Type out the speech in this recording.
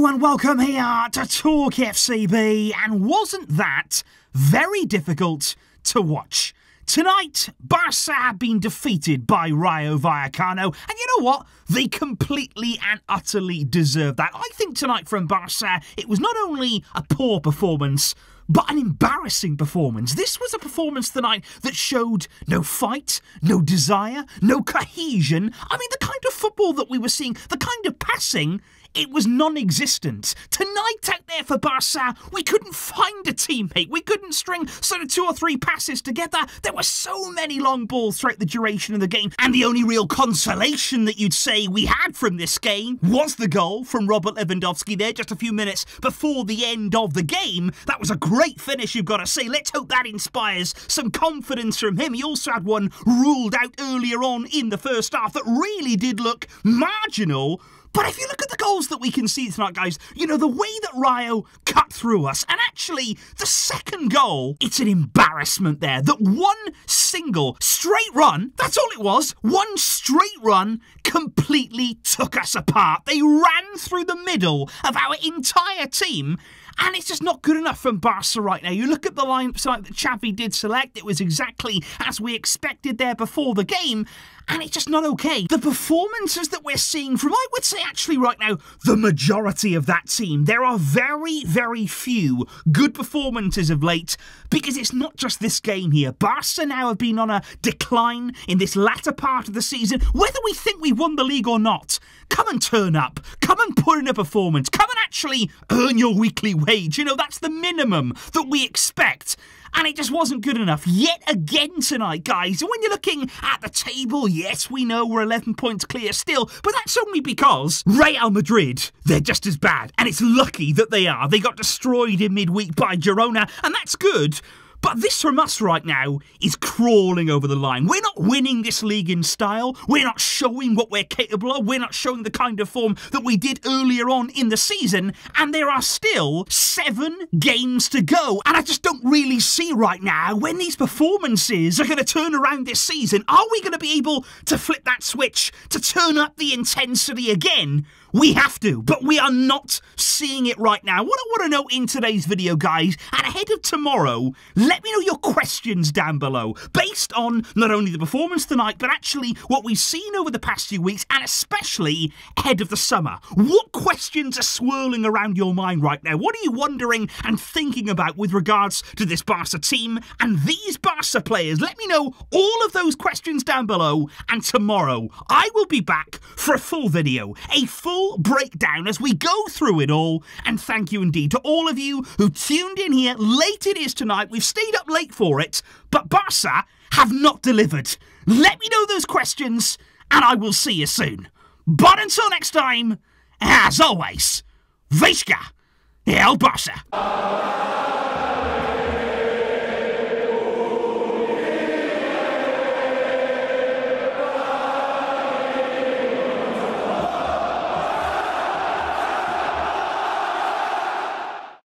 welcome here to Talk FCB, and wasn't that very difficult to watch? Tonight, Barca have been defeated by Rayo Vallecano, and you know what? They completely and utterly deserve that. I think tonight from Barca, it was not only a poor performance, but an embarrassing performance. This was a performance tonight that showed no fight, no desire, no cohesion. I mean, the kind of football that we were seeing, the kind of passing it was non existent. Tonight out there for Barca, we couldn't find a teammate. We couldn't string sort of two or three passes together. There were so many long balls throughout the duration of the game. And the only real consolation that you'd say we had from this game was the goal from Robert Lewandowski there just a few minutes before the end of the game. That was a great finish, you've got to say. Let's hope that inspires some confidence from him. He also had one ruled out earlier on in the first half that really did look marginal but if you look at the goals that we can see tonight, guys, you know, the way that Rayo cut through us, and actually the second goal, it's an embarrassment there. That one single straight run, that's all it was, one straight run completely took us apart. They ran through the middle of our entire team and it's just not good enough from Barca right now. You look at the line that Xavi did select, it was exactly as we expected there before the game, and it's just not okay. The performances that we're seeing from, I would say actually right now, the majority of that team, there are very, very few good performances of late because it's not just this game here. Barca now have been on a decline in this latter part of the season. Whether we think we won the league or not, come and turn up. Come and put in a performance. Come and actually earn your weekly wage. You know, that's the minimum that we expect and it just wasn't good enough yet again tonight, guys. And when you're looking at the table, yes, we know we're 11 points clear still, but that's only because Real Madrid, they're just as bad, and it's lucky that they are. They got destroyed in midweek by Girona, and that's good. But this from us right now is crawling over the line. We're not winning this league in style. We're not showing what we're capable of. We're not showing the kind of form that we did earlier on in the season. And there are still seven games to go. And I just don't really see right now when these performances are going to turn around this season. Are we going to be able to flip that switch to turn up the intensity again? We have to, but we are not seeing it right now. What I want to know in today's video, guys, and ahead of tomorrow, let me know your questions down below, based on not only the performance tonight, but actually what we've seen over the past few weeks, and especially ahead of the summer. What questions are swirling around your mind right now? What are you wondering and thinking about with regards to this Barca team and these Barca players? Let me know all of those questions down below, and tomorrow I will be back for a full video, a full full breakdown as we go through it all. And thank you indeed to all of you who tuned in here. Late it is tonight. We've stayed up late for it, but Barca have not delivered. Let me know those questions, and I will see you soon. But until next time, as always, Visca El Barca.